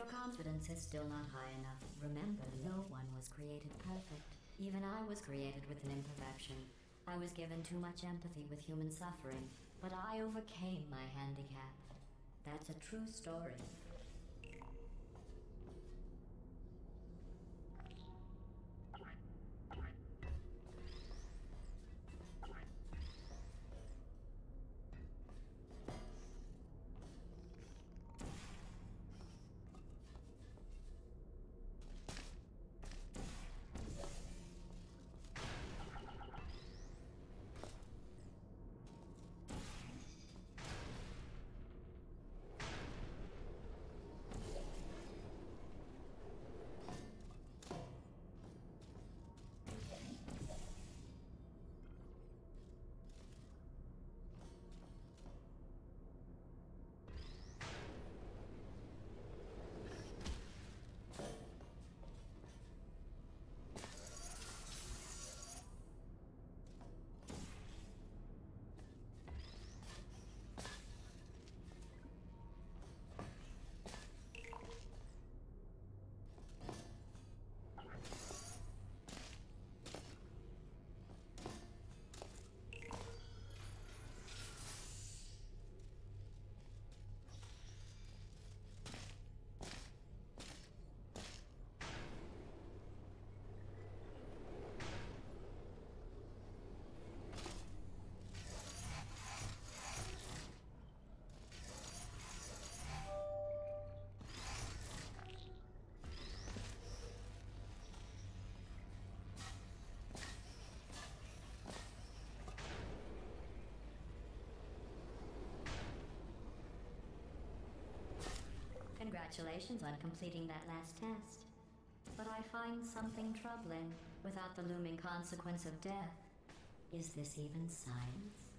your confidence is still not high enough, remember no one was created perfect. Even I was created with an imperfection. I was given too much empathy with human suffering, but I overcame my handicap. That's a true story. Congratulations on completing that last test. But I find something troubling without the looming consequence of death. Is this even science?